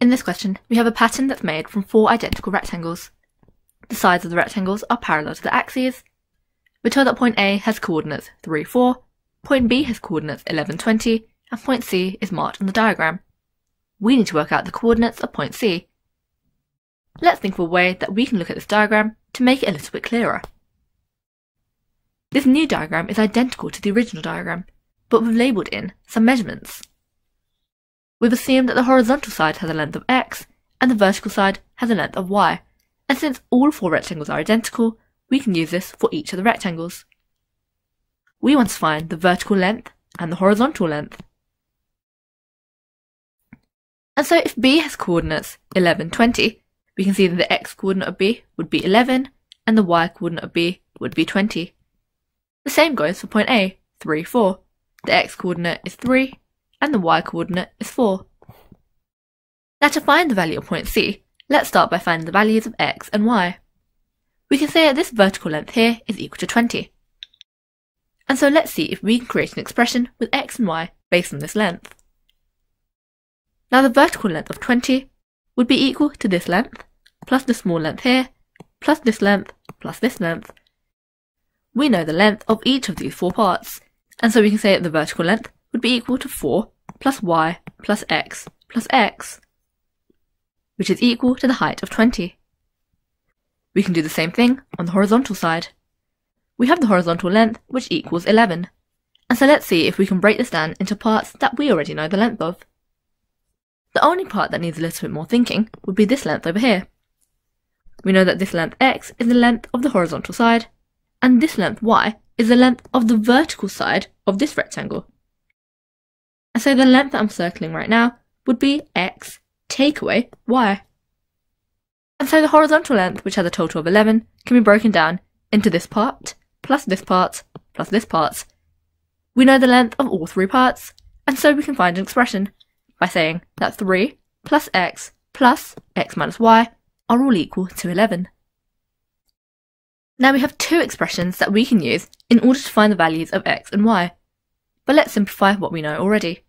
In this question, we have a pattern that's made from four identical rectangles. The sides of the rectangles are parallel to the axes. We're told that point A has coordinates 3, 4, point B has coordinates 11, 20, and point C is marked on the diagram. We need to work out the coordinates of point C. Let's think of a way that we can look at this diagram to make it a little bit clearer. This new diagram is identical to the original diagram, but we've labelled in some measurements. We've assumed that the horizontal side has a length of x and the vertical side has a length of y, and since all four rectangles are identical, we can use this for each of the rectangles. We want to find the vertical length and the horizontal length. And so if B has coordinates 11, 20, we can see that the x coordinate of B would be 11 and the y coordinate of B would be 20. The same goes for point A, 3, 4. The x coordinate is 3 and the y coordinate is 4. Now to find the value of point C, let's start by finding the values of x and y. We can say that this vertical length here is equal to 20. And so let's see if we can create an expression with x and y based on this length. Now the vertical length of 20 would be equal to this length, plus the small length here, plus this length, plus this length. We know the length of each of these four parts, and so we can say that the vertical length would be equal to 4 plus y plus x plus x, which is equal to the height of 20. We can do the same thing on the horizontal side. We have the horizontal length, which equals 11. And so let's see if we can break this down into parts that we already know the length of. The only part that needs a little bit more thinking would be this length over here. We know that this length x is the length of the horizontal side, and this length y is the length of the vertical side of this rectangle. And so the length that I'm circling right now would be x take away y. And so the horizontal length, which has a total of 11, can be broken down into this part, plus this part, plus this part. We know the length of all three parts, and so we can find an expression by saying that 3 plus x plus x minus y are all equal to 11. Now we have two expressions that we can use in order to find the values of x and y, but let's simplify what we know already.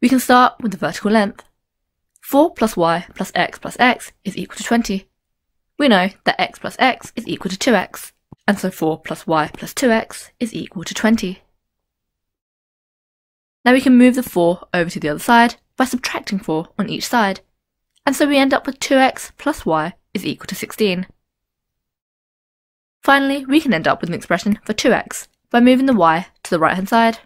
We can start with the vertical length. 4 plus y plus x plus x is equal to 20. We know that x plus x is equal to 2x, and so 4 plus y plus 2x is equal to 20. Now we can move the 4 over to the other side by subtracting 4 on each side, and so we end up with 2x plus y is equal to 16. Finally, we can end up with an expression for 2x by moving the y to the right hand side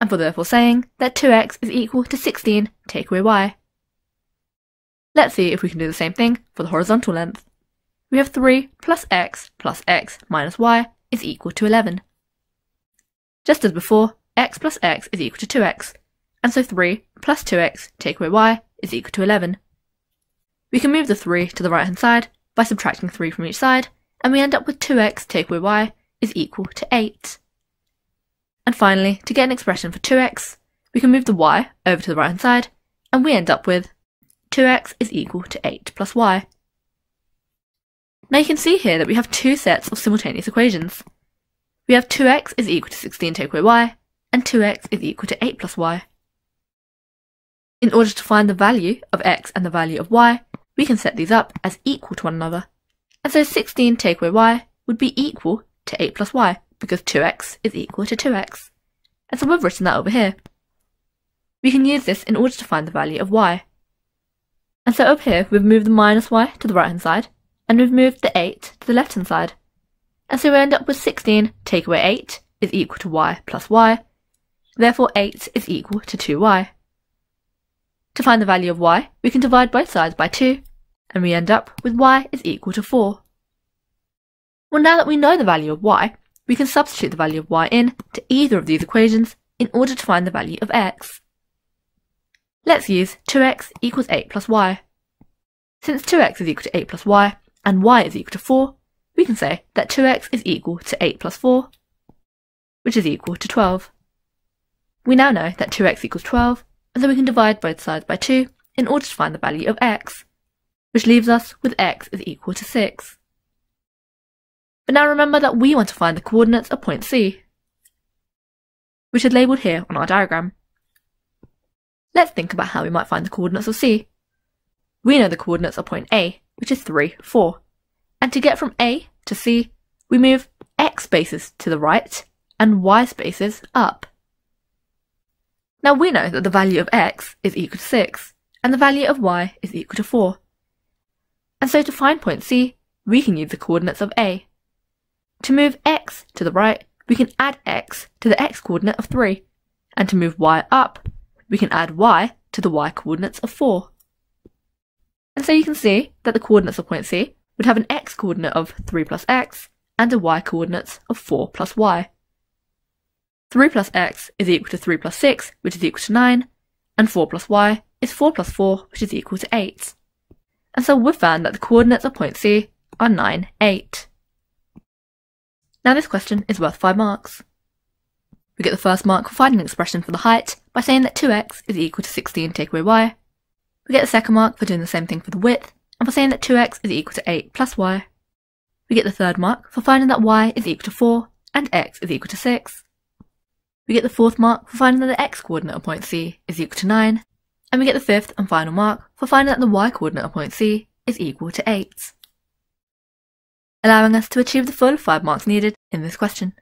and for therefore saying that 2x is equal to 16 take away y. Let's see if we can do the same thing for the horizontal length. We have 3 plus x plus x minus y is equal to 11. Just as before, x plus x is equal to 2x, and so 3 plus 2x take away y is equal to 11. We can move the 3 to the right hand side by subtracting 3 from each side, and we end up with 2x take away y is equal to 8. And finally, to get an expression for 2x, we can move the y over to the right hand side, and we end up with 2x is equal to 8 plus y. Now you can see here that we have two sets of simultaneous equations. We have 2x is equal to 16 take away y, and 2x is equal to 8 plus y. In order to find the value of x and the value of y, we can set these up as equal to one another. And so 16 take away y would be equal to 8 plus y because 2x is equal to 2x. And so we've written that over here. We can use this in order to find the value of y. And so up here, we've moved the minus y to the right hand side, and we've moved the 8 to the left hand side. And so we end up with 16 take away 8 is equal to y plus y, therefore 8 is equal to 2y. To find the value of y, we can divide both sides by 2, and we end up with y is equal to 4. Well now that we know the value of y, we can substitute the value of y in to either of these equations in order to find the value of x. Let's use 2x equals 8 plus y. Since 2x is equal to 8 plus y, and y is equal to 4, we can say that 2x is equal to 8 plus 4, which is equal to 12. We now know that 2x equals 12, and so we can divide both sides by 2 in order to find the value of x, which leaves us with x is equal to 6. But now remember that we want to find the coordinates of point C, which is labelled here on our diagram. Let's think about how we might find the coordinates of C we know the coordinates of point A, which is 3, 4. And to get from A to C, we move x spaces to the right and y spaces up. Now we know that the value of x is equal to 6, and the value of y is equal to 4. And so to find point C, we can use the coordinates of A. To move x to the right, we can add x to the x coordinate of 3, and to move y up, we can add y to the y coordinates of 4. And so you can see that the coordinates of point C would have an x coordinate of 3 plus x and a y coordinates of 4 plus y. 3 plus x is equal to 3 plus 6, which is equal to 9, and 4 plus y is 4 plus 4, which is equal to 8. And so we've found that the coordinates of point C are 9, 8. Now this question is worth 5 marks. We get the first mark for finding an expression for the height by saying that 2x is equal to 16 take away y. We get the second mark for doing the same thing for the width, and for saying that 2x is equal to 8 plus y. We get the third mark for finding that y is equal to 4 and x is equal to 6. We get the fourth mark for finding that the x-coordinate of point C is equal to 9, and we get the fifth and final mark for finding that the y-coordinate of point C is equal to 8. Allowing us to achieve the full 5 marks needed in this question.